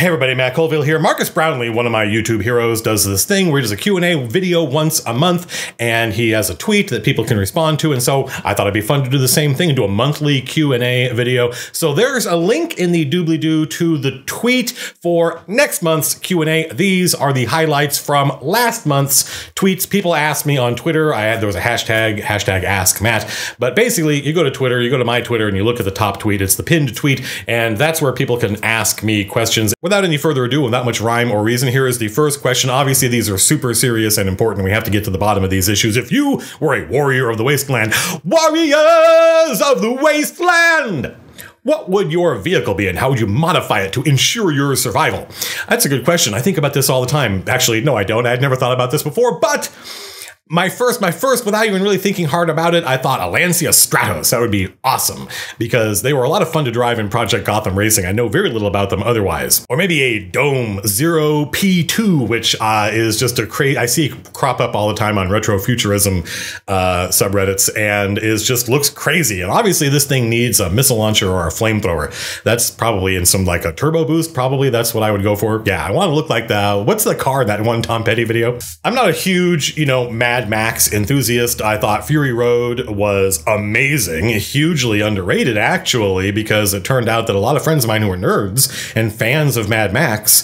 Hey everybody, Matt Colville here. Marques Brownlee, one of my YouTube heroes, does this thing where he does a Q&A video once a month, and he has a tweet that people can respond to, and so I thought it'd be fun to do the same thing and do a monthly Q&A video. So there's a link in the doobly-doo to the tweet for next month's Q&A. These are the highlights from last month's tweets. People asked me on Twitter. I had there was a hashtag, hashtag Ask Matt. But basically, you go to Twitter, you go to my Twitter, and you look at the top tweet. It's the pinned tweet, and that's where people can ask me questions Without any further ado, without much rhyme or reason, here is the first question. Obviously, these are super serious and important. We have to get to the bottom of these issues. If you were a warrior of the wasteland, warriors of the wasteland, what would your vehicle be and how would you modify it to ensure your survival? That's a good question. I think about this all the time. Actually, no, I don't. I'd never thought about this before, but my first, my first, without even really thinking hard about it, I thought a Lancia Stratos. That would be awesome because they were a lot of fun to drive in Project Gotham Racing. I know very little about them otherwise. Or maybe a Dome Zero P2, which uh, is just a crazy. I see crop up all the time on retrofuturism uh, subreddits and is just looks crazy. And obviously, this thing needs a missile launcher or a flamethrower. That's probably in some like a turbo boost. Probably that's what I would go for. Yeah, I want to look like the what's the car that one Tom Petty video. I'm not a huge, you know, mad Mad Max enthusiast, I thought Fury Road was amazing, hugely underrated actually, because it turned out that a lot of friends of mine who were nerds and fans of Mad Max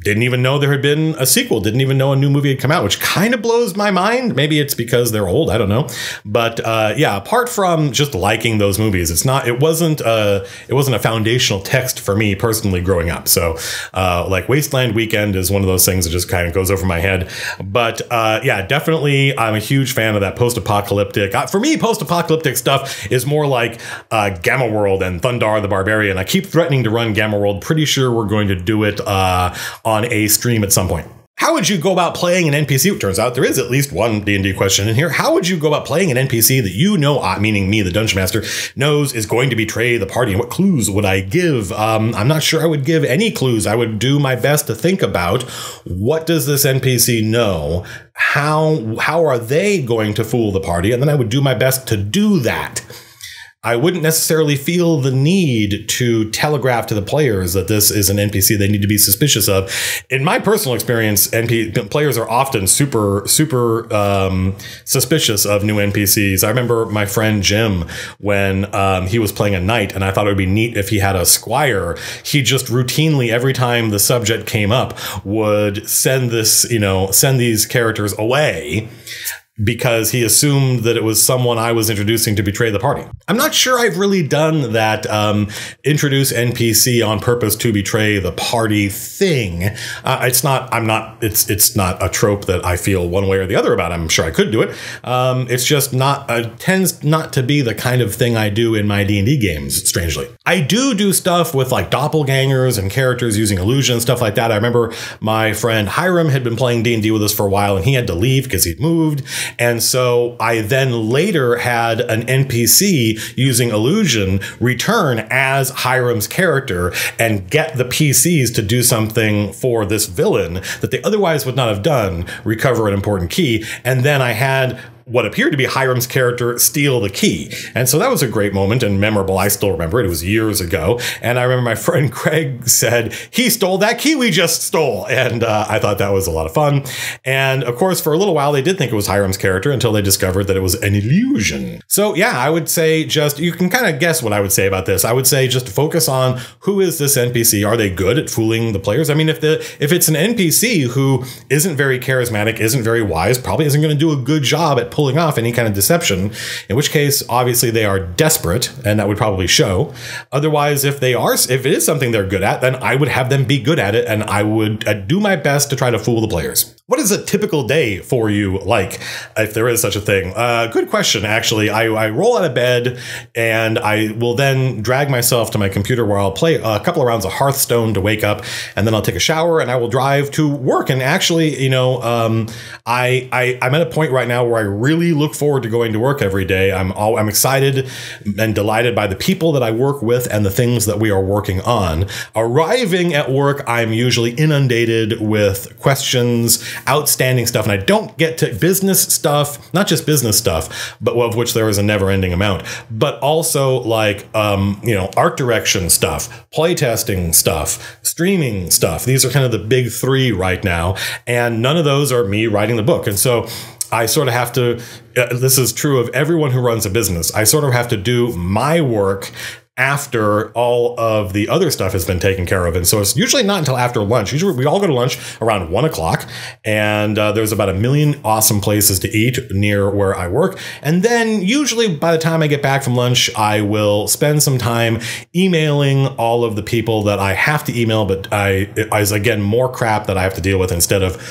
didn't even know there had been a sequel, didn't even know a new movie had come out, which kind of blows my mind. Maybe it's because they're old, I don't know. But uh, yeah, apart from just liking those movies, it's not, it wasn't, a, it wasn't a foundational text for me personally growing up. So uh, like Wasteland Weekend is one of those things that just kind of goes over my head. But uh, yeah, definitely, I'm a huge fan of that post-apocalyptic. Uh, for me, post-apocalyptic stuff is more like uh, Gamma World and Thundarr the Barbarian. I keep threatening to run Gamma World. Pretty sure we're going to do it uh, on a stream at some point. How would you go about playing an NPC? It turns out there is at least one D&D question in here. How would you go about playing an NPC that you know, meaning me, the Dungeon Master, knows is going to betray the party? And what clues would I give? Um, I'm not sure I would give any clues. I would do my best to think about what does this NPC know? How, how are they going to fool the party? And then I would do my best to do that. I wouldn't necessarily feel the need to telegraph to the players that this is an NPC they need to be suspicious of. In my personal experience, NP players are often super, super um, suspicious of new NPCs. I remember my friend Jim when um, he was playing a knight, and I thought it would be neat if he had a squire. He just routinely, every time the subject came up, would send this, you know, send these characters away because he assumed that it was someone I was introducing to betray the party. I'm not sure I've really done that um, introduce NPC on purpose to betray the party thing. Uh, it's not. I'm not. It's it's not a trope that I feel one way or the other about. I'm sure I could do it. Um, it's just not. Uh, tends not to be the kind of thing I do in my D and D games. Strangely, I do do stuff with like doppelgangers and characters using illusion stuff like that. I remember my friend Hiram had been playing D and D with us for a while, and he had to leave because he'd moved and so I then later had an NPC using illusion return as Hiram's character and get the PCs to do something for this villain that they otherwise would not have done, recover an important key. And then I had what appeared to be Hiram's character steal the key. And so that was a great moment and memorable. I still remember it. It was years ago. And I remember my friend Craig said, he stole that key we just stole. And uh, I thought that was a lot of fun. And of course, for a little while, they did think it was Hiram's character until they discovered that it was an illusion. So yeah, I would say just, you can kind of guess what I would say about this. I would say just focus on who is this NPC? Are they good at fooling the players? I mean, if the, if it's an NPC who isn't very charismatic, isn't very wise, probably isn't going to do a good job at pulling off any kind of deception, in which case, obviously, they are desperate, and that would probably show. Otherwise, if they are, if it is something they're good at, then I would have them be good at it, and I would uh, do my best to try to fool the players. What is a typical day for you like, if there is such a thing? Uh, good question, actually. I, I roll out of bed and I will then drag myself to my computer where I'll play a couple of rounds of Hearthstone to wake up, and then I'll take a shower and I will drive to work. And actually, you know, um, I, I I'm at a point right now where I really look forward to going to work every day. I'm all, I'm excited and delighted by the people that I work with and the things that we are working on. Arriving at work, I'm usually inundated with questions, outstanding stuff, and I don't get to business stuff, not just business stuff, but of which there is a never-ending amount, but also like um, you know art direction stuff, playtesting stuff, streaming stuff. These are kind of the big three right now, and none of those are me writing the book, and so. I sort of have to, uh, this is true of everyone who runs a business. I sort of have to do my work after all of the other stuff has been taken care of. And so it's usually not until after lunch. Usually we all go to lunch around one o'clock, and uh, there's about a million awesome places to eat near where I work. And then usually by the time I get back from lunch, I will spend some time emailing all of the people that I have to email, but I is again more crap that I have to deal with instead of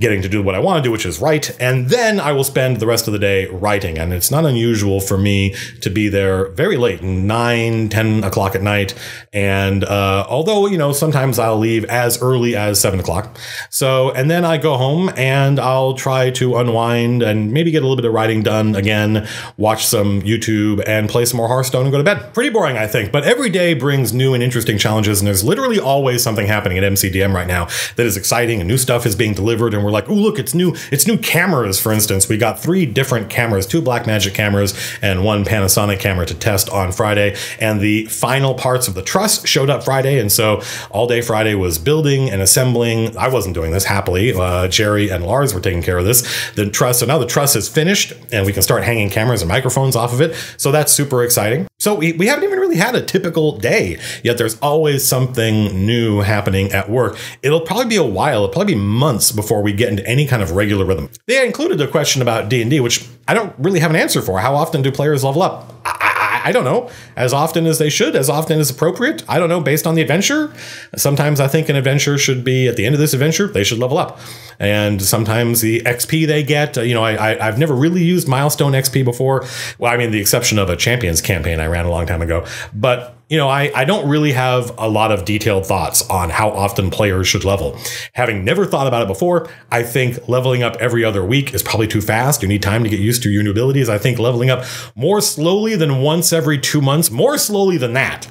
getting to do what I want to do, which is write. And then I will spend the rest of the day writing. And it's not unusual for me to be there very late, 9, 10 o'clock at night. And uh, although, you know, sometimes I'll leave as early as 7 o'clock. So, and then I go home and I'll try to unwind and maybe get a little bit of writing done again, watch some YouTube and play some more Hearthstone and go to bed. Pretty boring, I think. But every day brings new and interesting challenges. And there's literally always something happening at MCDM right now that is exciting and new stuff is being delivered. And we're like, oh, look, it's new. It's new cameras, for instance. We got three different cameras, two Blackmagic cameras and one Panasonic camera to test on Friday. And the final parts of the truss showed up Friday. And so all day Friday was building and assembling. I wasn't doing this happily. Uh, Jerry and Lars were taking care of this. The truss, so now the truss is finished and we can start hanging cameras and microphones off of it. So that's super exciting. So we, we haven't even really had a typical day, yet there's always something new happening at work. It'll probably be a while, it'll probably be months before we get into any kind of regular rhythm. They included a question about D&D, which I don't really have an answer for. How often do players level up? I, I, I don't know. As often as they should, as often as appropriate. I don't know, based on the adventure. Sometimes I think an adventure should be at the end of this adventure, they should level up and sometimes the XP they get. Uh, you know, I, I have never really used milestone XP before. Well, I mean, the exception of a champions campaign I ran a long time ago, but you know, I, I don't really have a lot of detailed thoughts on how often players should level. Having never thought about it before, I think leveling up every other week is probably too fast. You need time to get used to your new abilities. I think leveling up more slowly than once every two months, more slowly than that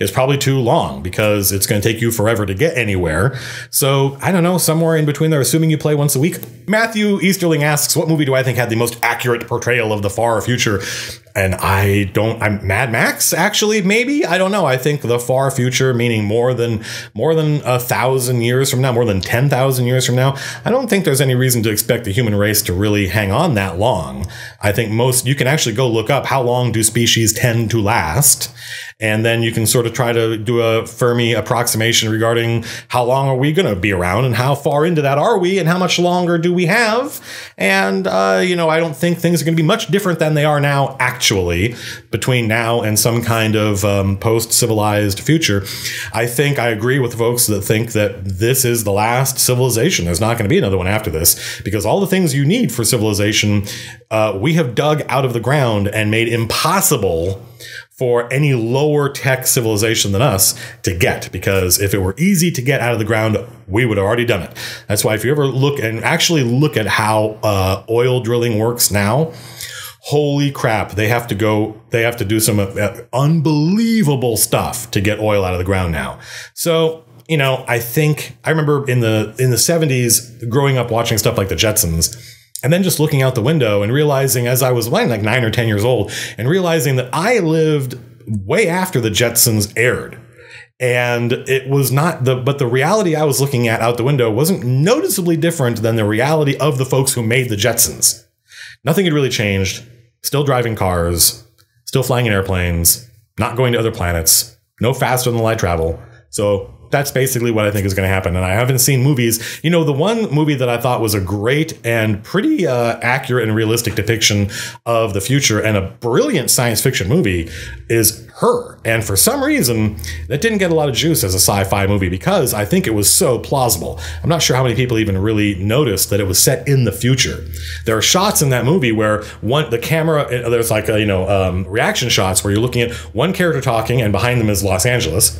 is probably too long because it's going to take you forever to get anywhere. So I don't know, somewhere in between there, assuming you play once a week. Matthew Easterling asks, What movie do I think had the most accurate portrayal of the far future? And I don't I'm Mad Max, actually, maybe. I don't know. I think the far future, meaning more than more than a thousand years from now, more than ten thousand years from now, I don't think there's any reason to expect the human race to really hang on that long. I think most you can actually go look up how long do species tend to last and then you can sort of try to do a Fermi approximation regarding how long are we going to be around and how far into that are we and how much longer do we have. And, uh, you know, I don't think things are going to be much different than they are now, actually, between now and some kind of um, post civilized future. I think I agree with folks that think that this is the last civilization. There's not going to be another one after this because all the things you need for civilization, uh, we have dug out of the ground and made impossible for any lower tech civilization than us to get because if it were easy to get out of the ground we would have already done it. That's why if you ever look and actually look at how uh, oil drilling works now holy crap they have to go they have to do some uh, unbelievable stuff to get oil out of the ground now. So you know i think i remember in the in the 70s growing up watching stuff like the jetsons and then just looking out the window and realizing as I was like nine or 10 years old and realizing that I lived way after the Jetsons aired. And it was not the, but the reality I was looking at out the window wasn't noticeably different than the reality of the folks who made the Jetsons. Nothing had really changed. Still driving cars, still flying in airplanes, not going to other planets, no faster than light travel. So that's basically what I think is going to happen. And I haven't seen movies. You know, the one movie that I thought was a great and pretty uh, accurate and realistic depiction of the future and a brilliant science fiction movie is Her. And for some reason, that didn't get a lot of juice as a sci fi movie because I think it was so plausible. I'm not sure how many people even really noticed that it was set in the future. There are shots in that movie where one the camera uh, there's like a, you know um, reaction shots where you're looking at one character talking and behind them is Los Angeles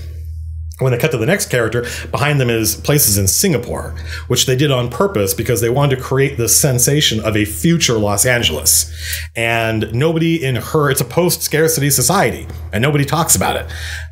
when they cut to the next character, behind them is places in Singapore, which they did on purpose because they wanted to create the sensation of a future Los Angeles. And nobody in her, it's a post scarcity society, and nobody talks about it.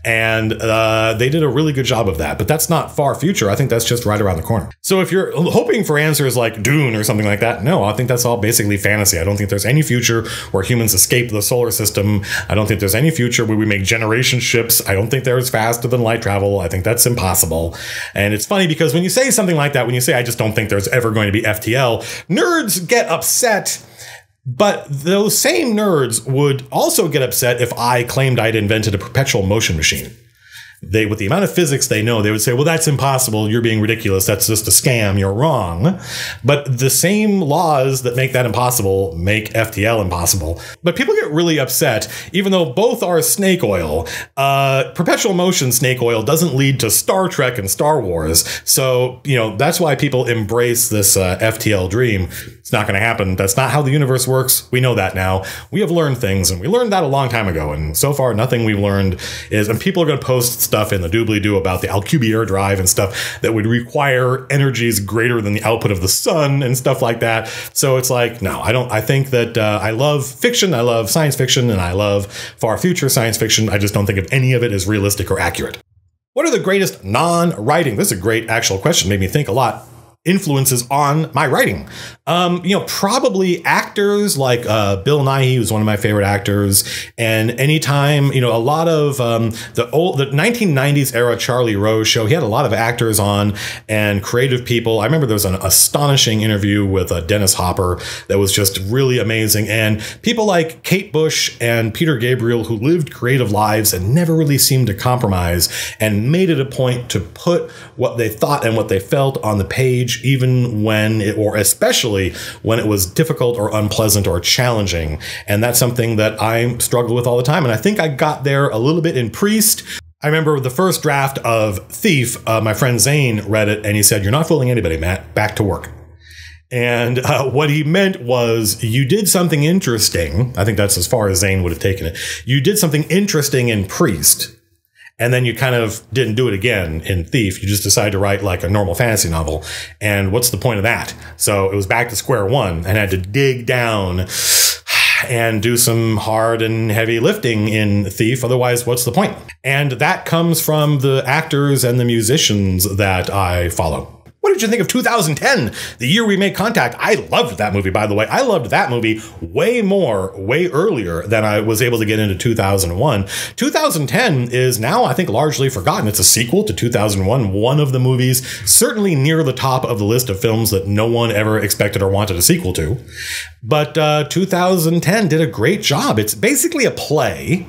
And uh, they did a really good job of that. But that's not far future. I think that's just right around the corner. So if you're hoping for answers like Dune or something like that, no, I think that's all basically fantasy. I don't think there's any future where humans escape the solar system. I don't think there's any future where we make generation ships. I don't think they're as faster than light travel. I think that's impossible. And it's funny because when you say something like that, when you say, I just don't think there's ever going to be FTL, nerds get upset. But those same nerds would also get upset if I claimed I'd invented a perpetual motion machine they with the amount of physics they know they would say well that's impossible. You're being ridiculous. That's just a scam. You're wrong. But the same laws that make that impossible make ftl impossible. But people get really upset even though both are snake oil. Uh, perpetual motion snake oil doesn't lead to star trek and star wars. So you know that's why people embrace this uh, ftl dream. It's not going to happen. That's not how the universe works. We know that now. We have learned things and we learned that a long time ago. And so far nothing we've learned is and people are going to post stuff in the doobly doo about the Alcubierre drive and stuff that would require energies greater than the output of the sun and stuff like that. So it's like, no, I don't. I think that uh, I love fiction, I love science fiction, and I love far future science fiction. I just don't think of any of it as realistic or accurate. What are the greatest non writing? This is a great actual question, made me think a lot influences on my writing. Um, you know, probably actors like uh, Bill Nighy, who's one of my favorite actors, and anytime you know a lot of um, the old the 1990s era Charlie Rose show, he had a lot of actors on and creative people. I remember there was an astonishing interview with uh, Dennis Hopper that was just really amazing, and people like Kate Bush and Peter Gabriel who lived creative lives and never really seemed to compromise and made it a point to put what they thought and what they felt on the page even when it, or especially when it was difficult or unpleasant or challenging. And that's something that I struggle with all the time. And I think I got there a little bit in Priest. I remember the first draft of Thief, uh, my friend Zane read it and he said, You're not fooling anybody, Matt. Back to work. And uh, what he meant was you did something interesting. I think that's as far as Zane would have taken it. You did something interesting in Priest and then you kind of didn't do it again in Thief. You just decided to write like a normal fantasy novel. And what's the point of that? So it was back to square one and had to dig down and do some hard and heavy lifting in Thief. Otherwise, what's the point? And that comes from the actors and the musicians that I follow. What did you think of 2010, the year we made contact? I loved that movie, by the way. I loved that movie way more, way earlier than I was able to get into 2001. 2010 is now, I think, largely forgotten. It's a sequel to 2001, one of the movies certainly near the top of the list of films that no one ever expected or wanted a sequel to. But uh, 2010 did a great job. It's basically a play.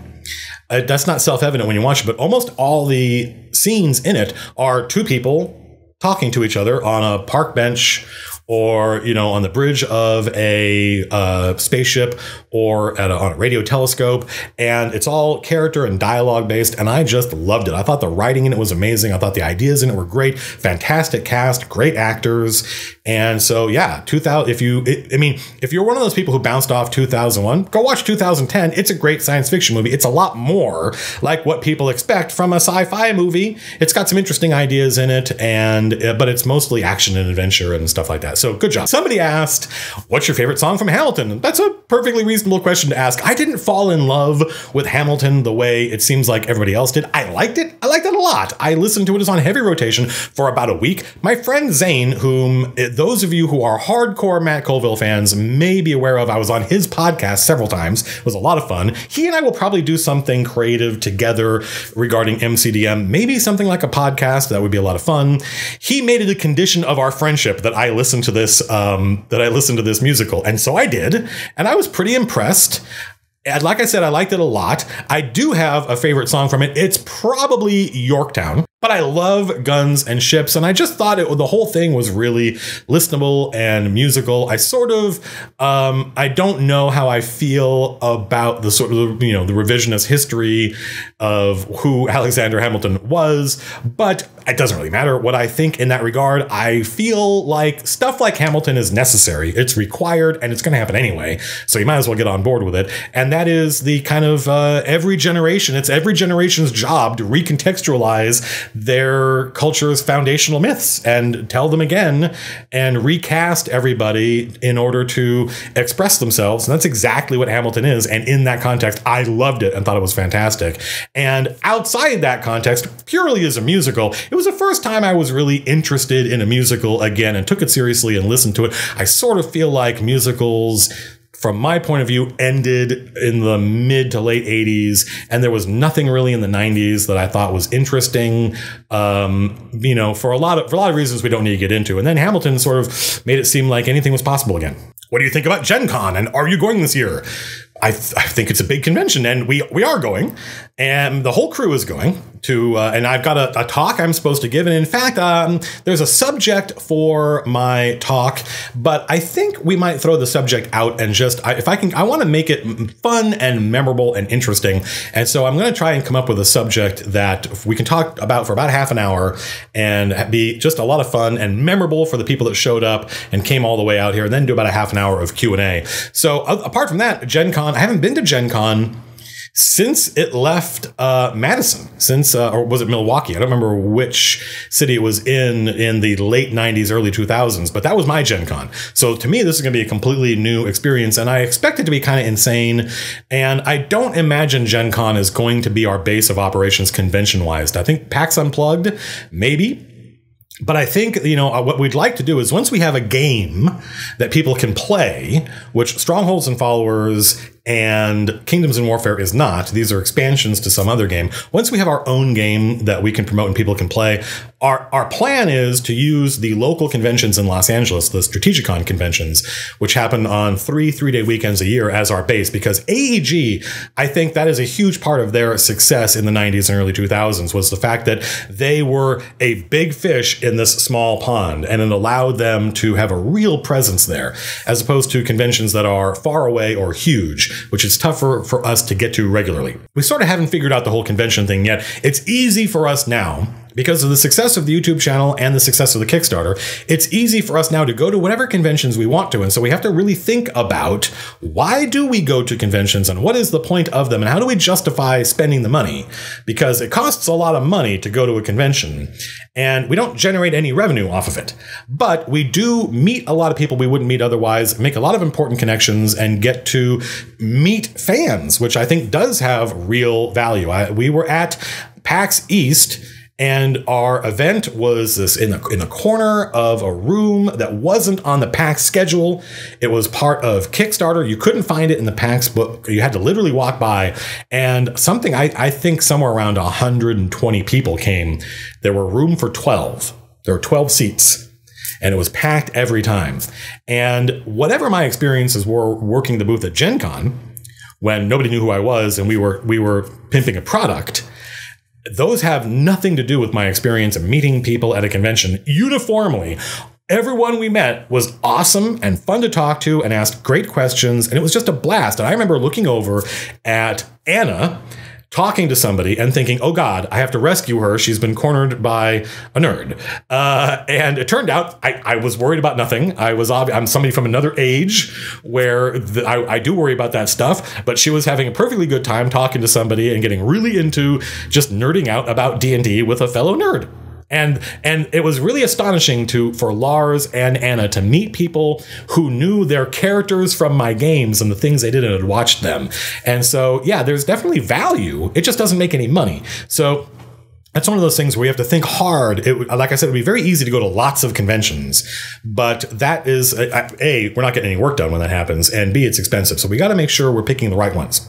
Uh, that's not self evident when you watch it, but almost all the scenes in it are two people talking to each other on a park bench or you know on the bridge of a uh, spaceship or at a, on a radio telescope. And it's all character and dialogue based and i just loved it. I thought the writing in it was amazing. I thought the ideas in it were great. Fantastic cast great actors. And so yeah 2000 if you it, i mean if you're one of those people who bounced off 2001 go watch 2010 it's a great science fiction movie. It's a lot more like what people expect from a sci-fi movie. It's got some interesting ideas in it and uh, but it's mostly action and adventure and stuff like that so good job. Somebody asked, What's your favorite song from Hamilton? That's a perfectly reasonable question to ask. I didn't fall in love with Hamilton the way it seems like everybody else did. I liked it. I liked it a lot. I listened to it as on heavy rotation for about a week. My friend Zane, whom eh, those of you who are hardcore Matt Colville fans may be aware of, I was on his podcast several times. It was a lot of fun. He and I will probably do something creative together regarding MCDM, maybe something like a podcast. That would be a lot of fun. He made it a condition of our friendship that I listen to this um, that I listened to this musical, and so I did, and I was pretty impressed. Like I said, I liked it a lot. I do have a favorite song from it. It's probably Yorktown. But I love guns and ships, and I just thought it the whole thing was really listenable and musical. I sort of um, I don't know how I feel about the sort of you know the revisionist history of who Alexander Hamilton was, but it doesn't really matter what I think in that regard. I feel like stuff like Hamilton is necessary, it's required, and it's going to happen anyway. So you might as well get on board with it. And that is the kind of uh, every generation. It's every generation's job to recontextualize their culture's foundational myths and tell them again and recast everybody in order to express themselves. And that's exactly what Hamilton is. And in that context, I loved it and thought it was fantastic. And outside that context, purely as a musical, it was the first time I was really interested in a musical again and took it seriously and listened to it. I sort of feel like musicals from my point of view, ended in the mid to late 80s, and there was nothing really in the 90s that I thought was interesting. Um, you know, for a lot of for a lot of reasons we don't need to get into. And then Hamilton sort of made it seem like anything was possible again. What do you think about Gen Con? And are you going this year? I, th- I think it's a big convention, and we we are going, and the whole crew is going to. Uh, and I've got a, a, talk I'm supposed to give, and in fact, um, there's a subject for my talk, but I think we might throw the subject out and just I, if I can, I want to make it fun and memorable and interesting, and so I'm going to try and come up with a subject that we can talk about for about half an hour and be just a lot of fun and memorable for the people that showed up and came all the way out here, and then do about a half an hour of Q and A. So uh, apart from that, Gen Con. I haven't been to Gen Con since it left uh, Madison, since uh, or was it Milwaukee? I don't remember which city it was in in the late '90s, early 2000s. But that was my Gen Con. So to me, this is going to be a completely new experience, and I expect it to be kind of insane. And I don't imagine Gen Con is going to be our base of operations convention wise. I think PAX Unplugged, maybe but I think, you know, uh, what we'd like to do is once we have a game that people can play, which Strongholds and Followers and Kingdoms and Warfare is not. These are expansions to some other game. Once we have our own game that we can promote and people can play, our, our plan is to use the local conventions in Los Angeles, the Strategicon conventions, which happen on three three-day weekends a year as our base because AEG, I think that is a huge part of their success in the 90s and early 2000s was the fact that they were a big fish in this small pond and it allowed them to have a real presence there as opposed to conventions that are far away or huge which is tougher for us to get to regularly. We sort of haven't figured out the whole convention thing yet. It's easy for us now because of the success of the YouTube channel and the success of the Kickstarter, it's easy for us now to go to whatever conventions we want to. And so we have to really think about why do we go to conventions and what is the point of them and how do we justify spending the money? Because it costs a lot of money to go to a convention and we don't generate any revenue off of it. But we do meet a lot of people we wouldn't meet otherwise, make a lot of important connections and get to meet fans, which I think does have real value. I, we were at PAX East and our event was this in the in corner of a room that wasn't on the PAX schedule. It was part of Kickstarter. You couldn't find it in the PAX book. You had to literally walk by. And something I, I think somewhere around 120 people came. There were room for 12. There were 12 seats and it was packed every time. And whatever my experiences were working the booth at Gen Con, when nobody knew who I was and we were we were pimping a product, those have nothing to do with my experience of meeting people at a convention. Uniformly, everyone we met was awesome and fun to talk to and asked great questions, and it was just a blast. And I remember looking over at Anna talking to somebody and thinking, oh God, I have to rescue her. She's been cornered by a nerd. Uh, and it turned out I, I, was worried about nothing. I was, I'm somebody from another age where the, I, I, do worry about that stuff, but she was having a perfectly good time talking to somebody and getting really into just nerding out about D&D with a fellow nerd and and it was really astonishing to for Lars and Anna to meet people who knew their characters from my games and the things they did and had watched them. And so yeah, there's definitely value. It just doesn't make any money. So that's one of those things where you have to think hard. It, like I said, it would be very easy to go to lots of conventions, but that is a, a we're not getting any work done when that happens, and b it's expensive. So we got to make sure we're picking the right ones.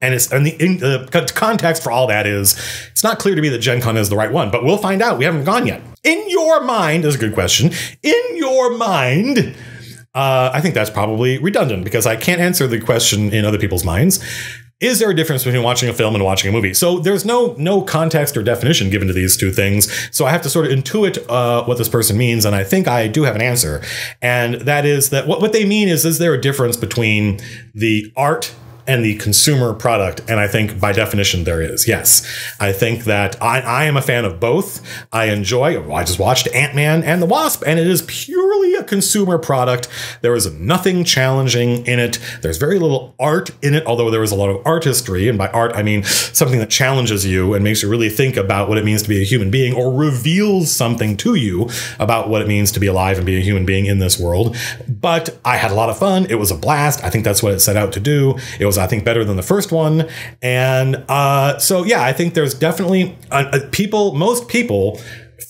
And it's and the context for all that is it's not clear to me that Gen Con is the right one, but we'll find out. We haven't gone yet. In your mind is a good question. In your mind, uh, I think that's probably redundant because I can't answer the question in other people's minds. Is there a difference between watching a film and watching a movie? So there's no no context or definition given to these two things. So I have to sort of intuit uh, what this person means, and I think I do have an answer. And that is that what, what they mean is is there a difference between the art and the consumer product. And I think by definition there is. Yes. I think that I, I am a fan of both. I enjoy, I just watched Ant Man and the Wasp, and it is purely a consumer product. There is nothing challenging in it. There's very little art in it, although there is a lot of artistry. And by art, I mean something that challenges you and makes you really think about what it means to be a human being or reveals something to you about what it means to be alive and be a human being in this world. But I had a lot of fun. It was a blast. I think that's what it set out to do. It was, I think, better than the first one. And uh, so, yeah, I think there's definitely uh, uh, people, most people,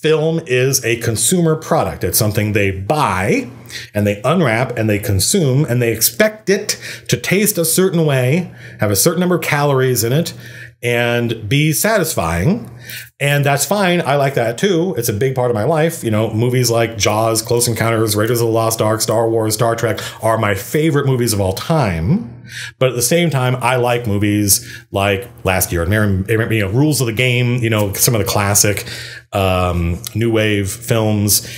film is a consumer product. It's something they buy and they unwrap and they consume and they expect it to taste a certain way, have a certain number of calories in it, and be satisfying. And that's fine. I like that too. It's a big part of my life. You know, movies like Jaws, Close Encounters, Raiders of the Lost Ark, Star Wars, Star Trek are my favorite movies of all time. But at the same time, I like movies like Last Year and you know, Rules of the Game, you know, some of the classic um, new wave films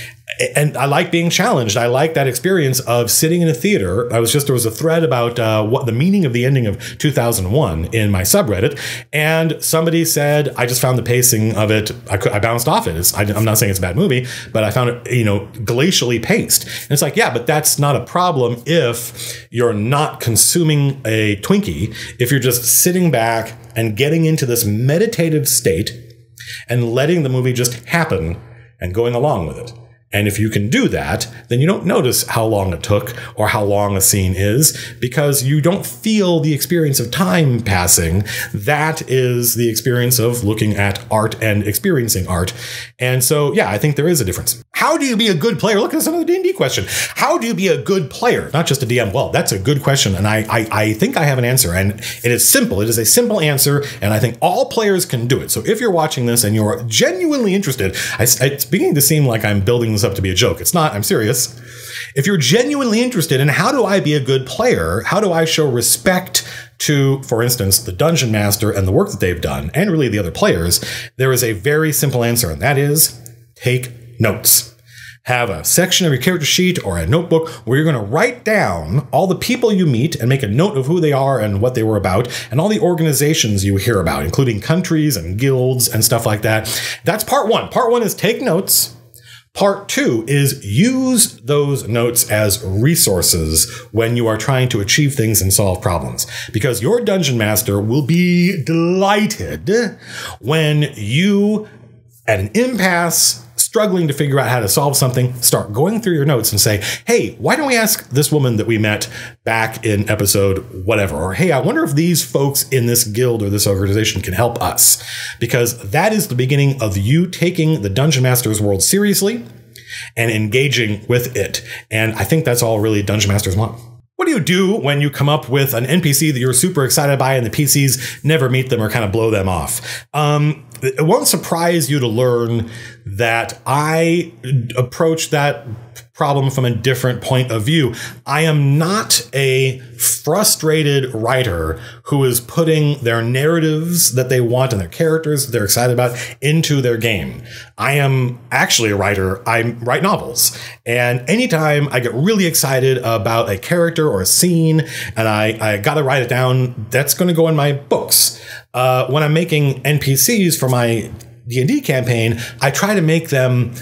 and I like being challenged. I like that experience of sitting in a theater. I was just there was a thread about uh, what the meaning of the ending of 2001 in my subreddit, and somebody said I just found the pacing of it. I, I bounced off it. I, am not saying it's a bad movie, but I found it you know glacially paced. And it's like yeah, but that's not a problem if you're not consuming a Twinkie. If you're just sitting back and getting into this meditative state and letting the movie just happen and going along with it. And if you can do that, then you don't notice how long it took or how long a scene is because you don't feel the experience of time passing. That is the experience of looking at art and experiencing art. And so, yeah, I think there is a difference. How do you be a good player? Look at this another D&D question. How do you be a good player? Not just a DM. Well, that's a good question. And I, I, I think I have an answer. And it is simple. It is a simple answer. And I think all players can do it. So if you're watching this and you're genuinely interested, I, it's beginning to seem like I'm building this up to be a joke. It's not. I'm serious. If you're genuinely interested in how do I be a good player, how do I show respect to, for instance, the dungeon master and the work that they've done, and really the other players, there is a very simple answer, and that is take notes have a section of your character sheet or a notebook where you're going to write down all the people you meet and make a note of who they are and what they were about, and all the organizations you hear about, including countries and guilds and stuff like that. That's part one. Part one is take notes. Part two is use those notes as resources when you are trying to achieve things and solve problems. Because your dungeon master will be delighted when you, at an impasse, struggling to figure out how to solve something, start going through your notes and say, hey, why don't we ask this woman that we met back in episode whatever? Or hey, I wonder if these folks in this guild or this organization can help us. Because that is the beginning of you taking the Dungeon Master's world seriously and engaging with it. And I think that's all really Dungeon Masters want. What do you do when you come up with an NPC that you're super excited by and the PCs never meet them or kind of blow them off? Um, it won't surprise you to learn that I approach that problem from a different point of view. I am not a frustrated writer who is putting their narratives that they want and their characters they're excited about into their game. I am actually a writer. I write novels. And anytime I get really excited about a character or a scene and I, I got to write it down, that's going to go in my books. Uh, when I'm making NPCs for my D&D campaign, I try to make them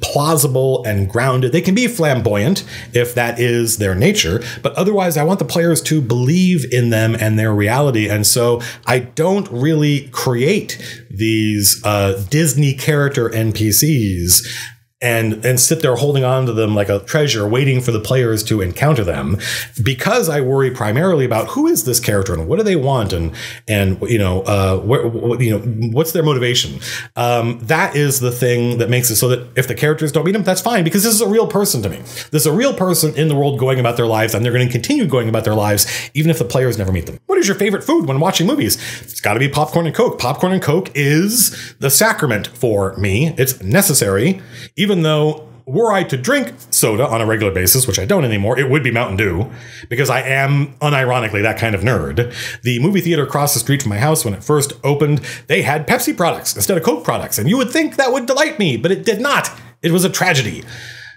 plausible and grounded. They can be flamboyant if that is their nature, but otherwise I want the players to believe in them and their reality. And so I don't really create these uh, Disney character NPCs and and sit there holding on to them like a treasure waiting for the players to encounter them. Because i worry primarily about who is this character and what do they want and and you know uh you know what's their motivation? Um that is the thing that makes it so that if the characters don't meet them that's fine because this is a real person to me. This is a real person in the world going about their lives and they're going to continue going about their lives even if the players never meet them. What is your favorite food when watching movies? It's got to be popcorn and coke. Popcorn and coke is the sacrament for me. It's necessary even even though were I to drink soda on a regular basis, which I don't anymore, it would be Mountain Dew because I am unironically that kind of nerd. The movie theater across the street from my house, when it first opened, they had Pepsi products instead of Coke products. And you would think that would delight me, but it did not. It was a tragedy.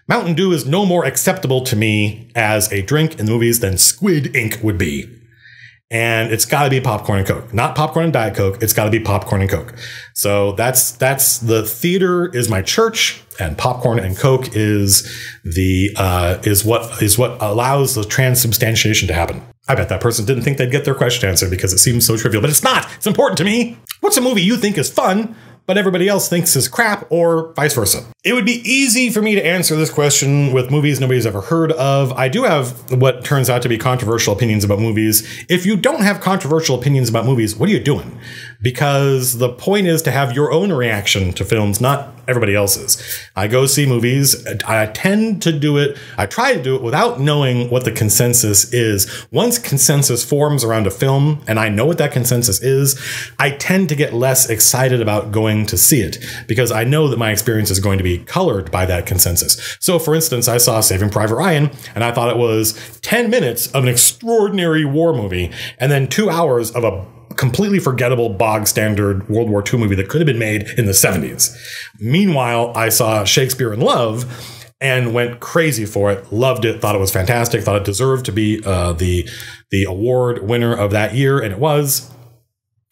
Mountain Dew is no more acceptable to me as a drink in the movies than Squid Ink would be. And it's got to be popcorn and coke. Not popcorn and diet coke it's got to be popcorn and coke. So that's that's the theater is my church and popcorn and coke is the uh, is what is what allows the transubstantiation to happen. I bet that person didn't think they'd get their question answered because it seems so trivial but it's not. It's important to me. What's a movie you think is fun but everybody else thinks is crap, or vice versa. It would be easy for me to answer this question with movies nobody's ever heard of. I do have what turns out to be controversial opinions about movies. If you don't have controversial opinions about movies, what are you doing? Because the point is to have your own reaction to films, not everybody else's. I go see movies. I tend to do it, I try to do it without knowing what the consensus is. Once consensus forms around a film and I know what that consensus is, I tend to get less excited about going to see it because I know that my experience is going to be colored by that consensus. So, for instance, I saw Saving Private Ryan and I thought it was 10 minutes of an extraordinary war movie and then two hours of a completely forgettable bog standard World War II movie that could have been made in the 70s. Meanwhile, I saw Shakespeare in Love and went crazy for it, loved it, thought it was fantastic, thought it deserved to be uh, the the award winner of that year, and it was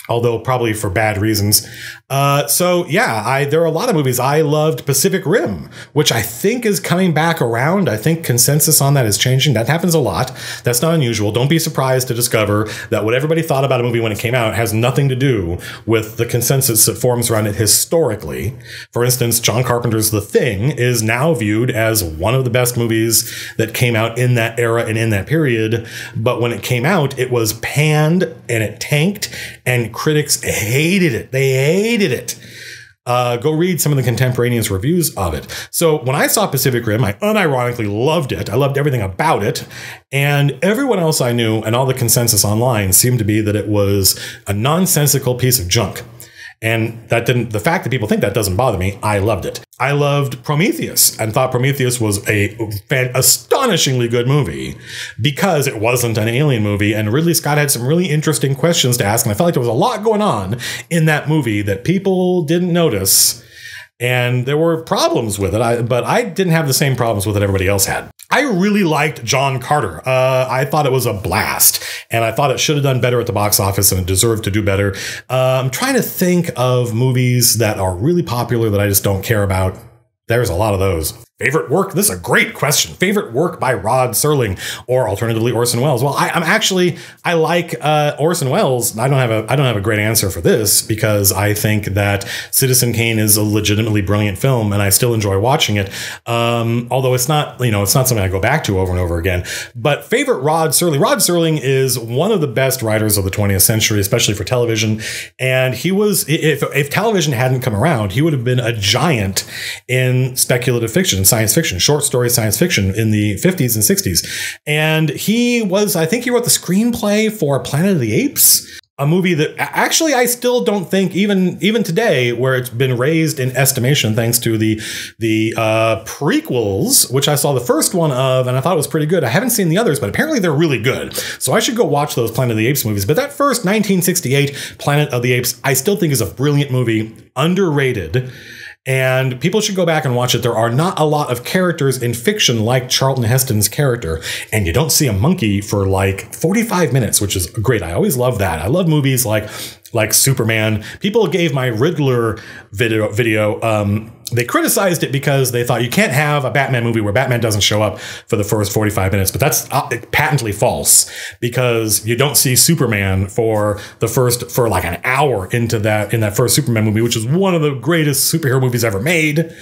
although probably for bad reasons. Uh, so yeah, I there are a lot of movies I loved. Pacific Rim, which I think is coming back around. I think consensus on that is changing. That happens a lot. That's not unusual. Don't be surprised to discover that what everybody thought about a movie when it came out has nothing to do with the consensus that forms around it historically. For instance, John Carpenter's The Thing is now viewed as one of the best movies that came out in that era and in that period. But when it came out, it was panned and it tanked and critics hated it. They hated it. Uh, go read some of the contemporaneous reviews of it. So when I saw Pacific Rim, I unironically loved it. I loved everything about it. And everyone else I knew and all the consensus online seemed to be that it was a nonsensical piece of junk. And that didn't, the fact that people think that doesn't bother me. I loved it. I loved Prometheus and thought Prometheus was a fan, astonishingly good movie because it wasn't an alien movie. And Ridley Scott had some really interesting questions to ask. And I felt like there was a lot going on in that movie that people didn't notice and there were problems with it. I, but I didn't have the same problems with it everybody else had. I really liked John Carter. Uh, I thought it was a blast, and I thought it should have done better at the box office, and it deserved to do better. Uh, I'm trying to think of movies that are really popular that I just don't care about. There's a lot of those. Favorite work? This is a great question. Favorite work by Rod Serling or alternatively Orson Welles? Well, I, am actually I like uh, Orson Welles. I don't have a I don't have a great answer for this because I think that Citizen Kane is a legitimately brilliant film and I still enjoy watching it. Um, although it's not you know it's not something I go back to over and over again. But favorite Rod Serling. Rod Serling is one of the best writers of the 20th century, especially for television. And he was if if television hadn't come around, he would have been a giant in speculative fiction science fiction, short story science fiction in the 50s and 60s. And he was, I think he wrote the screenplay for Planet of the Apes a movie that actually I still don't think even even today where it's been raised in estimation thanks to the the uh, prequels which I saw the first one of and I thought it was pretty good. I haven't seen the others but apparently they're really good. So I should go watch those Planet of the Apes movies. But that first 1968 Planet of the Apes I still think is a brilliant movie, underrated and people should go back and watch it. There are not a lot of characters in fiction like Charlton Heston's character, and you don't see a monkey for like 45 minutes, which is great. I always love that. I love movies like like Superman. People gave my Riddler video video um, they criticized it because they thought you can't have a Batman movie where Batman doesn't show up for the first 45 minutes, but that's uh, patently false because you don't see Superman for the first for like an hour into that in that first Superman movie, which is one of the greatest superhero movies ever made.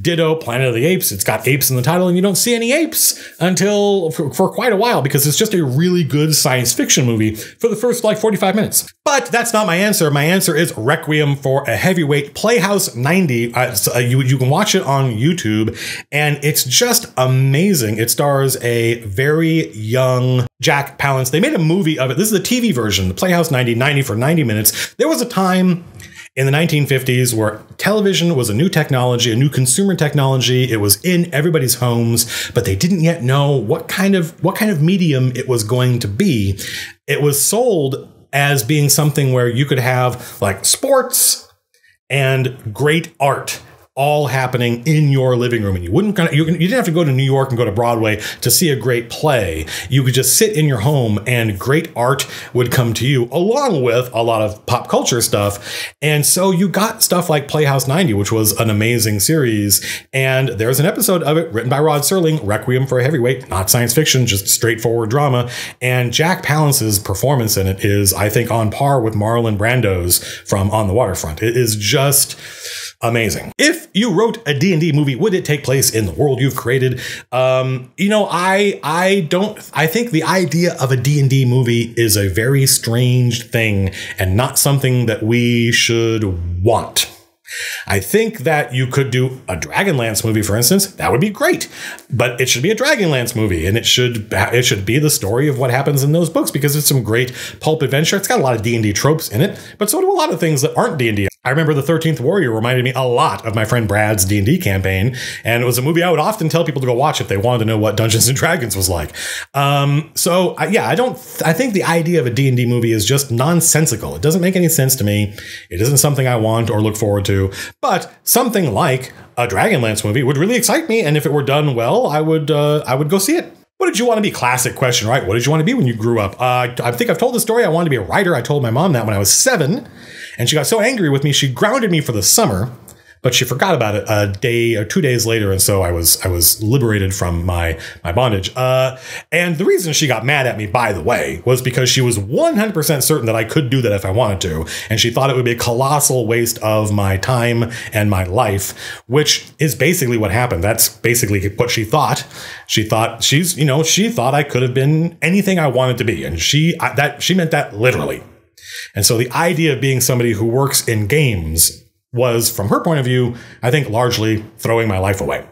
Ditto Planet of the Apes, it's got apes in the title and you don't see any apes until for, for quite a while because it's just a really good science fiction movie for the first like 45 minutes. But that's not my answer. My answer is Requiem for a Heavyweight Playhouse 90. Uh, uh you you, you can watch it on YouTube, and it's just amazing. It stars a very young Jack Palance. They made a movie of it. This is the TV version, the Playhouse 90, 90 for 90 minutes. There was a time in the 1950s where television was a new technology, a new consumer technology. It was in everybody's homes, but they didn't yet know what kind of what kind of medium it was going to be. It was sold as being something where you could have like sports and great art all happening in your living room. And you wouldn't you didn't have to go to New York and go to Broadway to see a great play. You could just sit in your home and great art would come to you along with a lot of pop culture stuff. And so you got stuff like Playhouse 90 which was an amazing series. And there's an episode of it written by Rod Serling Requiem for a Heavyweight. Not science fiction just straightforward drama. And Jack Palance's performance in it is I think on par with Marlon Brando's from On the Waterfront. It is just amazing. If you wrote a D&D movie, would it take place in the world you've created? Um, you know, I I don't I think the idea of a D&D movie is a very strange thing and not something that we should want. I think that you could do a Dragonlance movie, for instance. That would be great, but it should be a Dragonlance movie, and it should it should be the story of what happens in those books because it's some great pulp adventure. It's got a lot of D and D tropes in it, but so do a lot of things that aren't D and D. I remember the Thirteenth Warrior reminded me a lot of my friend Brad's D and D campaign, and it was a movie I would often tell people to go watch if they wanted to know what Dungeons and Dragons was like. Um, so I, yeah, I don't. I think the idea of a D and D movie is just nonsensical. It doesn't make any sense to me. It isn't something I want or look forward to. But something like a Dragonlance movie would really excite me, and if it were done well, I would uh, I would go see it. What did you want to be? Classic question, right? What did you want to be when you grew up? Uh, I think I've told the story. I wanted to be a writer. I told my mom that when I was seven, and she got so angry with me, she grounded me for the summer but she forgot about it a day or two days later, and so I was I was liberated from my my bondage. Uh, and the reason she got mad at me, by the way, was because she was 100% certain that I could do that if I wanted to, and she thought it would be a colossal waste of my time and my life, which is basically what happened. That's basically what she thought. She thought she's you know she thought I could have been anything I wanted to be, and she that she meant that literally. And so the idea of being somebody who works in games was, from her point of view, I think largely throwing my life away.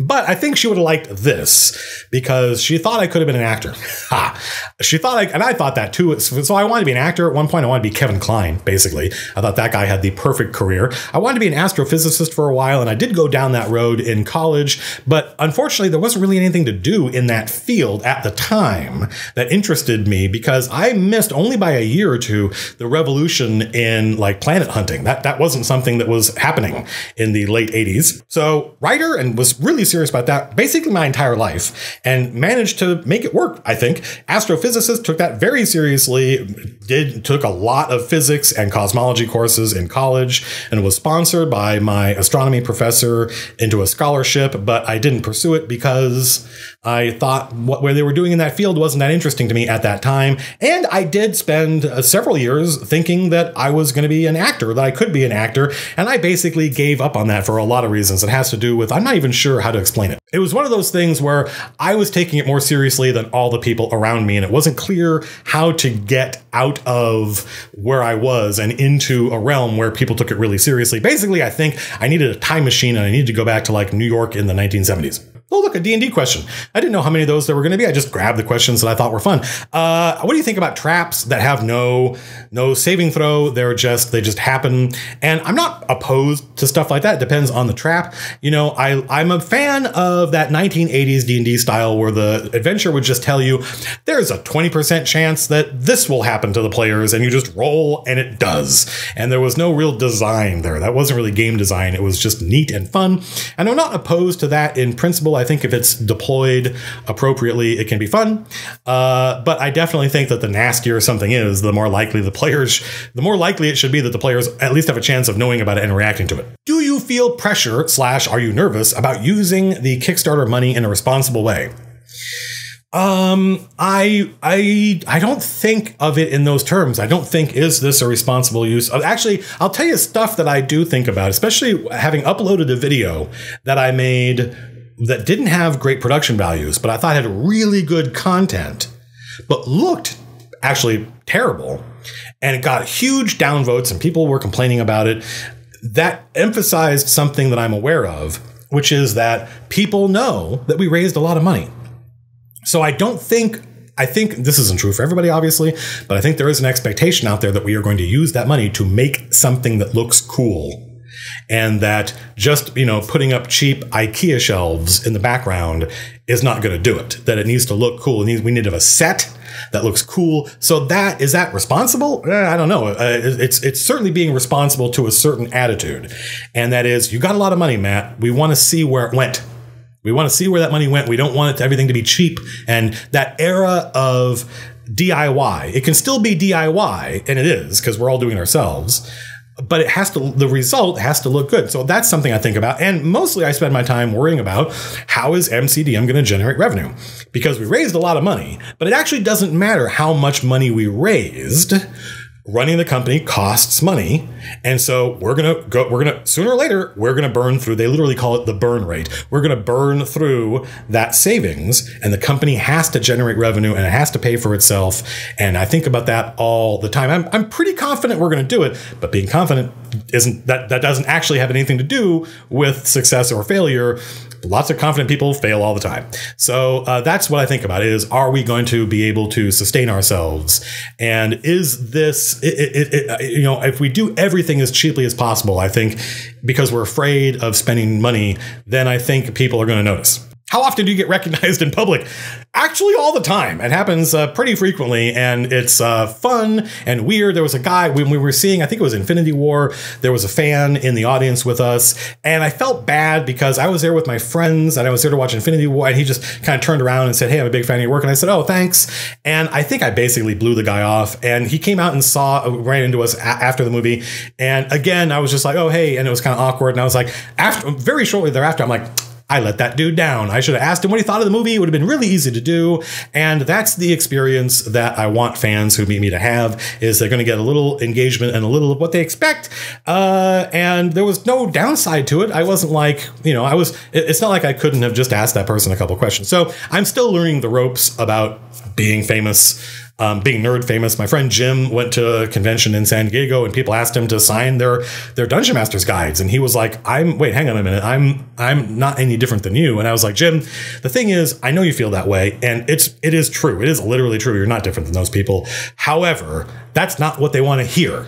But I think she would have liked this because she thought I could have been an actor. Ha! She thought I, and I thought that too. So I wanted to be an actor. At one point, I wanted to be Kevin Kline, basically. I thought that guy had the perfect career. I wanted to be an astrophysicist for a while, and I did go down that road in college. But unfortunately, there wasn't really anything to do in that field at the time that interested me because I missed only by a year or two the revolution in like planet hunting. That, that wasn't something that was happening in the late 80s. So, writer and was really serious about that basically my entire life and managed to make it work, I think. Astrophysicists took that very seriously, did took a lot of physics and cosmology courses in college and was sponsored by my astronomy professor into a scholarship, but I didn't pursue it because I thought what where they were doing in that field wasn't that interesting to me at that time. And I did spend uh, several years thinking that I was going to be an actor, that I could be an actor, and I basically gave up on that for a lot of reasons. It has to do with I'm not even sure how to explain it. It was one of those things where I was taking it more seriously than all the people around me, and it wasn't clear how to get out of where I was and into a realm where people took it really seriously. Basically, I think I needed a time machine and I needed to go back to like New York in the 1970s. Oh, look, a D&D question. I didn't know how many of those there were going to be. I just grabbed the questions that I thought were fun. Uh, what do you think about traps that have no no saving throw? They're just they just happen. And I'm not opposed to stuff like that. It depends on the trap. You know, I I'm a fan of that 1980s D&D style where the adventure would just tell you there's a 20% chance that this will happen to the players and you just roll and it does. And there was no real design there. That wasn't really game design. It was just neat and fun. And I'm not opposed to that in principle I think if it's deployed appropriately, it can be fun. Uh, but I definitely think that the nastier something is, the more likely the players, the more likely it should be that the players at least have a chance of knowing about it and reacting to it. Do you feel pressure slash are you nervous about using the Kickstarter money in a responsible way? Um, I I I don't think of it in those terms. I don't think is this a responsible use of actually I'll tell you stuff that I do think about, especially having uploaded a video that I made that didn't have great production values, but I thought had really good content, but looked actually terrible. And it got huge downvotes, and people were complaining about it. That emphasized something that I'm aware of, which is that people know that we raised a lot of money. So I don't think I think this isn't true for everybody, obviously, but I think there is an expectation out there that we are going to use that money to make something that looks cool and that just you know putting up cheap IKEA shelves in the background is not going to do it. That it needs to look cool. It needs, we need to have a set that looks cool. So that is that responsible? Eh, I don't know. Uh, it's it's certainly being responsible to a certain attitude, and that is you got a lot of money, Matt. We want to see where it went. We want to see where that money went. We don't want it to, everything to be cheap. And that era of DIY, it can still be DIY, and it is because we're all doing it ourselves but it has to the result has to look good. So that's something i think about. And mostly i spend my time worrying about how is mcdm going to generate revenue? Because we raised a lot of money but it actually doesn't matter how much money we raised running the company costs money. And so we're going to go we're going to sooner or later we're going to burn through they literally call it the burn rate. We're going to burn through that savings and the company has to generate revenue and it has to pay for itself. And i think about that all the time. I'm, I'm pretty confident we're going to do it but being confident isn't that that doesn't actually have anything to do with success or failure lots of confident people fail all the time. So uh, that's what I think about is are we going to be able to sustain ourselves? And is this, it, it, it, uh, you know, if we do everything as cheaply as possible, I think because we're afraid of spending money, then I think people are going to notice. How often do you get recognized in public? Actually, all the time. It happens uh, pretty frequently, and it's uh, fun and weird. There was a guy when we were seeing, I think it was Infinity War, there was a fan in the audience with us, and I felt bad because I was there with my friends and I was there to watch Infinity War, and he just kind of turned around and said, Hey, I'm a big fan of your work. And I said, Oh, thanks. And I think I basically blew the guy off, and he came out and saw, ran into us after the movie. And again, I was just like, Oh, hey. And it was kind of awkward. And I was like, after very shortly thereafter, I'm like, I let that dude down. I should have asked him what he thought of the movie. It would have been really easy to do. And that's the experience that I want fans who meet me to have is they're going to get a little engagement and a little of what they expect. Uh, and there was no downside to it. I wasn't like, you know, I was, it's not like I couldn't have just asked that person a couple questions. So I'm still learning the ropes about being famous um, being nerd famous. My friend Jim went to a convention in San Diego, and people asked him to sign their their Dungeon Masters guides, and he was like, "I'm wait, hang on a minute, I'm I'm not any different than you." And I was like, "Jim, the thing is, I know you feel that way, and it's it is true. It is literally true. You're not different than those people. However, that's not what they want to hear."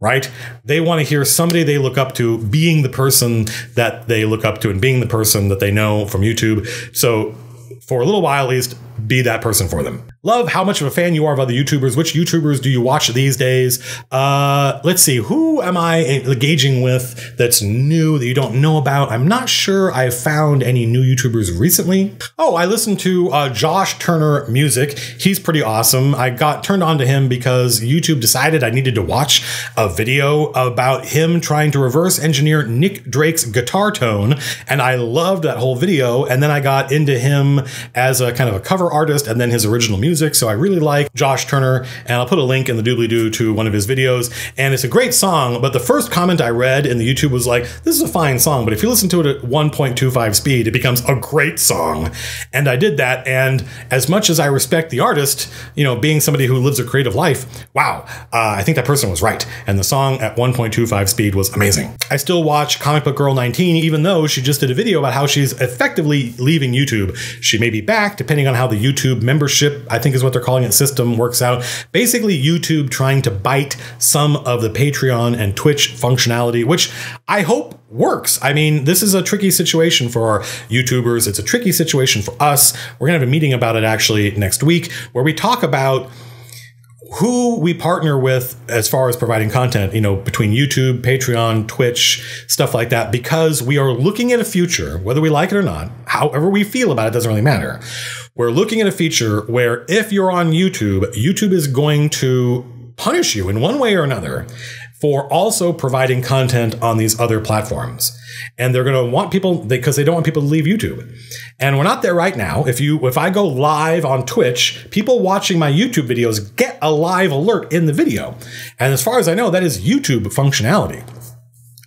right? They want to hear somebody they look up to being the person that they look up to and being the person that they know from YouTube. So, for a little while at least, be that person for them. Love how much of a fan you are of other YouTubers. Which YouTubers do you watch these days? Uh, let's see. Who am I engaging with that's new that you don't know about? I'm not sure I've found any new YouTubers recently. Oh, I listened to uh, Josh Turner Music. He's pretty awesome. I got turned on to him because YouTube decided I needed to watch a video about him trying to reverse engineer Nick Drake's guitar tone. And I loved that whole video. And then I got into him as a kind of a cover artist and then his original music music. So I really like Josh Turner, and I'll put a link in the doobly doo to one of his videos. And it's a great song, but the first comment I read in the YouTube was like, this is a fine song, but if you listen to it at 1.25 speed, it becomes a great song. And I did that. And as much as I respect the artist, you know, being somebody who lives a creative life, wow, uh, I think that person was right. And the song at 1.25 speed was amazing. I still watch Comic Book Girl 19, even though she just did a video about how she's effectively leaving YouTube. She may be back depending on how the YouTube membership, I think is what they're calling it, system works out. Basically, YouTube trying to bite some of the Patreon and Twitch functionality, which I hope works. I mean, this is a tricky situation for our YouTubers. It's a tricky situation for us. We're going to have a meeting about it actually next week where we talk about who we partner with as far as providing content, you know, between YouTube, Patreon, Twitch, stuff like that, because we are looking at a future, whether we like it or not, however we feel about it doesn't really matter. We're looking at a feature where if you're on YouTube, YouTube is going to punish you in one way or another for also providing content on these other platforms. And they're going to want people because they don't want people to leave YouTube. And we're not there right now. If you if I go live on Twitch, people watching my YouTube videos get a live alert in the video. And as far as I know, that is YouTube functionality.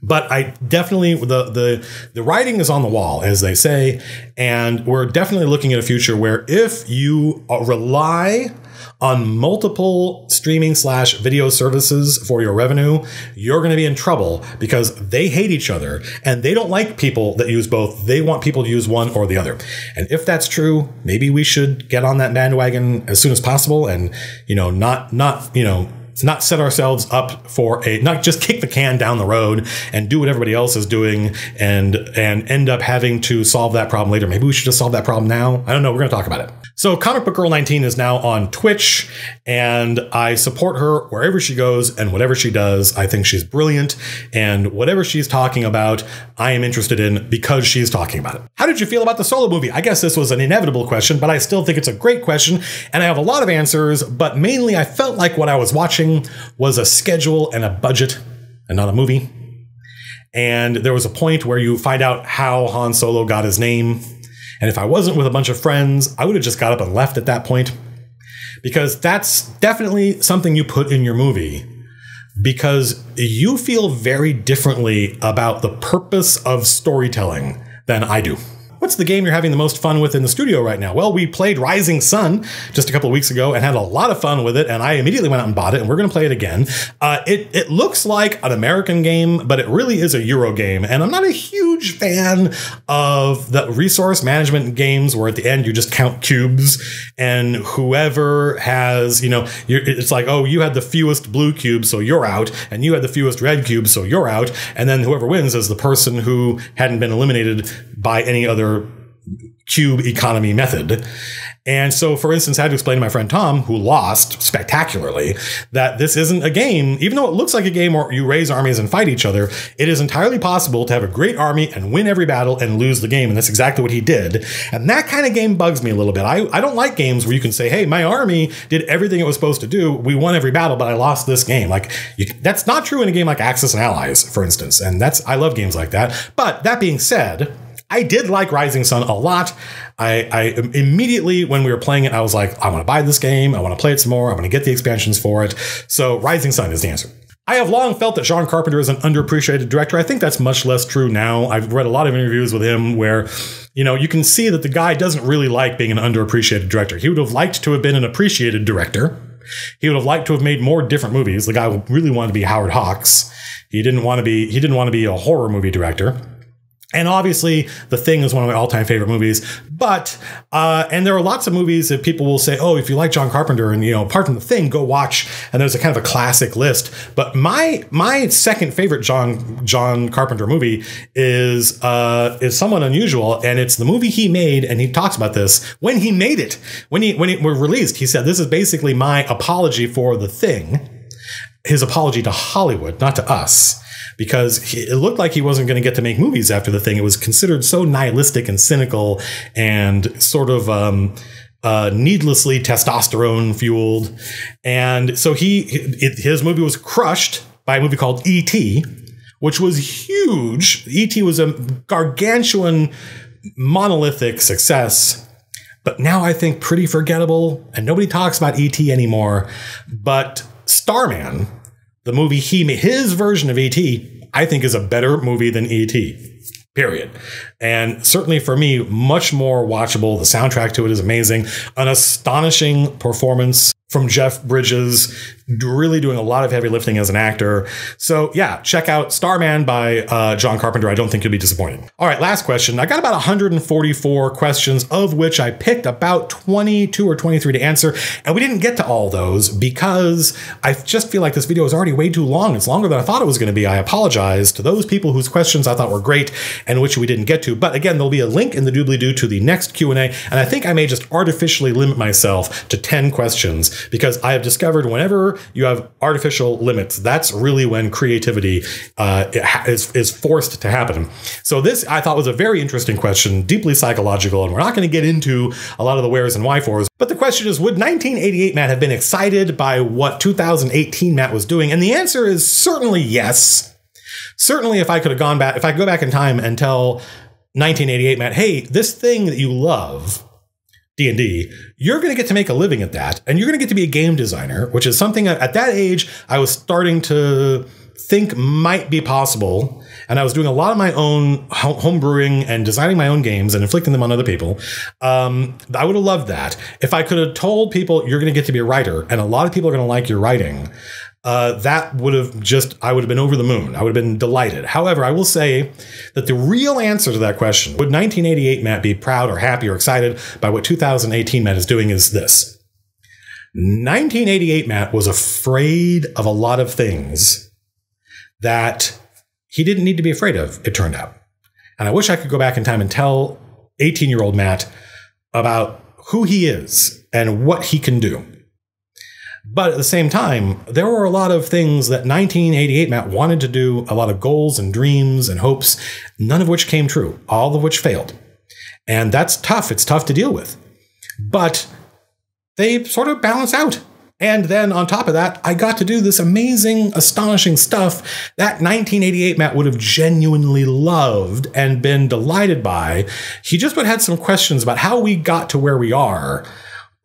But I definitely the the the writing is on the wall, as they say, and we're definitely looking at a future where if you uh, rely on multiple streaming slash video services for your revenue, you're going to be in trouble because they hate each other and they don't like people that use both. They want people to use one or the other. And if that's true, maybe we should get on that bandwagon as soon as possible and, you know, not, not, you know, not set ourselves up for a not just kick the can down the road and do what everybody else is doing and and end up having to solve that problem later. Maybe we should just solve that problem now. I don't know. We're going to talk about it. So Comic Book Girl 19 is now on Twitch and I support her wherever she goes and whatever she does. I think she's brilliant and whatever she's talking about, I am interested in because she's talking about it. How did you feel about the solo movie? I guess this was an inevitable question, but I still think it's a great question and I have a lot of answers, but mainly I felt like what I was watching was a schedule and a budget and not a movie. And there was a point where you find out how Han Solo got his name and if I wasn't with a bunch of friends, I would have just got up and left at that point. Because that's definitely something you put in your movie. Because you feel very differently about the purpose of storytelling than I do. What's the game you're having the most fun with in the studio right now? Well, we played Rising Sun just a couple of weeks ago and had a lot of fun with it, and I immediately went out and bought it, and we're going to play it again. Uh, it it looks like an American game, but it really is a Euro game, and I'm not a huge fan of the resource management games where at the end you just count cubes, and whoever has, you know, it's like, oh, you had the fewest blue cubes, so you're out, and you had the fewest red cubes, so you're out, and then whoever wins is the person who hadn't been eliminated by any other cube economy method. And so, for instance, I had to explain to my friend Tom, who lost spectacularly, that this isn't a game, even though it looks like a game where you raise armies and fight each other, it is entirely possible to have a great army and win every battle and lose the game. And that's exactly what he did. And that kind of game bugs me a little bit. I, I don't like games where you can say, hey, my army did everything it was supposed to do. We won every battle, but I lost this game. Like, you, that's not true in a game like Axis and Allies, for instance. And that's, I love games like that. But that being said, I did like Rising Sun a lot. I, I, immediately, when we were playing it, I was like, I want to buy this game. I want to play it some more. I want to get the expansions for it. So Rising Sun is the answer. I have long felt that John Carpenter is an underappreciated director. I think that's much less true now. I've read a lot of interviews with him where, you know, you can see that the guy doesn't really like being an underappreciated director. He would have liked to have been an appreciated director. He would have liked to have made more different movies. The guy really wanted to be Howard Hawks. He didn't want to be he didn't want to be a horror movie director. And obviously, The Thing is one of my all time favorite movies. But, uh, and there are lots of movies that people will say, oh, if you like John Carpenter and, you know, apart from The Thing, go watch. And there's a kind of a classic list. But my, my second favorite John, John Carpenter movie is, uh, is somewhat unusual. And it's the movie he made. And he talks about this when he made it, when he, when it was released. He said, this is basically my apology for The Thing, his apology to Hollywood, not to us because he, it looked like he wasn't going to get to make movies after the thing. It was considered so nihilistic and cynical and sort of um, uh, needlessly testosterone fueled. And so he it, his movie was crushed by a movie called E.T., which was huge. E.T. was a gargantuan, monolithic success but now I think pretty forgettable, and nobody talks about ET anymore. But Starman, the movie he made, his version of ET, I think is a better movie than ET. Period. And certainly for me, much more watchable. The soundtrack to it is amazing. An astonishing performance from Jeff Bridges, really doing a lot of heavy lifting as an actor. So yeah, check out Starman by uh, John Carpenter. I don't think you'll be disappointed. All right, last question. I got about 144 questions, of which I picked about 22 or 23 to answer, and we didn't get to all those because I just feel like this video is already way too long. It's longer than I thought it was going to be. I apologize to those people whose questions I thought were great and which we didn't get to. But again, there'll be a link in the doobly-doo to the next Q&A, and I think I may just artificially limit myself to 10 questions because I have discovered whenever you have artificial limits, that's really when creativity uh, is, is forced to happen. So this I thought was a very interesting question, deeply psychological, and we're not going to get into a lot of the wheres and why fors. But the question is, would 1988 Matt have been excited by what 2018 Matt was doing? And the answer is certainly yes. Certainly, if I could have gone back, if I could go back in time and tell 1988 Matt, hey, this thing that you love D&D, you're going to get to make a living at that and you're going to get to be a game designer, which is something at that age I was starting to think might be possible. And I was doing a lot of my own home brewing and designing my own games and inflicting them on other people. Um, I would have loved that. If I could have told people you're going to get to be a writer and a lot of people are going to like your writing, uh, that would have just, I would have been over the moon. I would have been delighted. However, I will say that the real answer to that question, would 1988 Matt be proud or happy or excited by what 2018 Matt is doing, is this. 1988 Matt was afraid of a lot of things that he didn't need to be afraid of, it turned out. And I wish I could go back in time and tell 18 year old Matt about who he is and what he can do. But at the same time, there were a lot of things that 1988 Matt wanted to do, a lot of goals and dreams and hopes, none of which came true, all of which failed. And that's tough. It's tough to deal with. But they sort of balance out. And then on top of that, I got to do this amazing, astonishing stuff that 1988 Matt would have genuinely loved and been delighted by. He just would have had some questions about how we got to where we are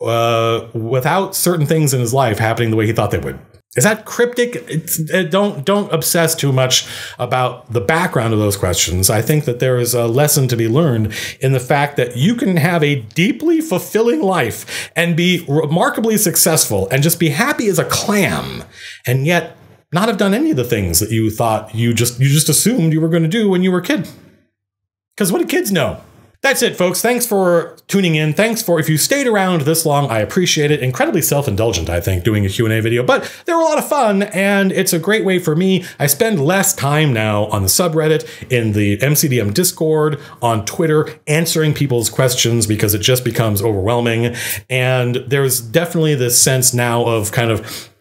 uh, without certain things in his life happening the way he thought they would. Is that cryptic? It's, uh, don't don't obsess too much about the background of those questions. I think that there is a lesson to be learned in the fact that you can have a deeply fulfilling life and be remarkably successful and just be happy as a clam, and yet not have done any of the things that you thought you just you just assumed you were going to do when you were a kid. Because what do kids know? That's it, folks. Thanks for tuning in. Thanks for if you stayed around this long. I appreciate it. Incredibly self-indulgent, I think, doing a Q&A video, but they were a lot of fun, and it's a great way for me. I spend less time now on the subreddit, in the MCDM Discord, on Twitter, answering people's questions because it just becomes overwhelming. And there's definitely this sense now of kind of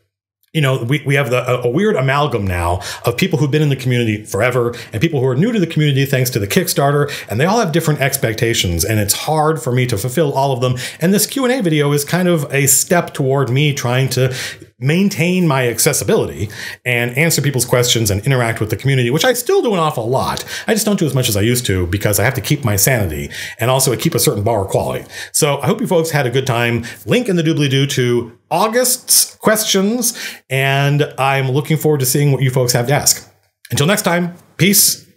you know, we, we have the, a, a, weird amalgam now of people who've been in the community forever and people who are new to the community thanks to the Kickstarter, and they all have different expectations, and it's hard for me to fulfill all of them. And this Q&A video is kind of a step toward me trying to maintain my accessibility and answer people's questions and interact with the community, which I still do an awful lot. I just don't do as much as I used to because I have to keep my sanity and also I keep a certain bar of quality. So I hope you folks had a good time. Link in the doobly doo to August's questions, and I'm looking forward to seeing what you folks have to ask. Until next time, peace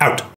out.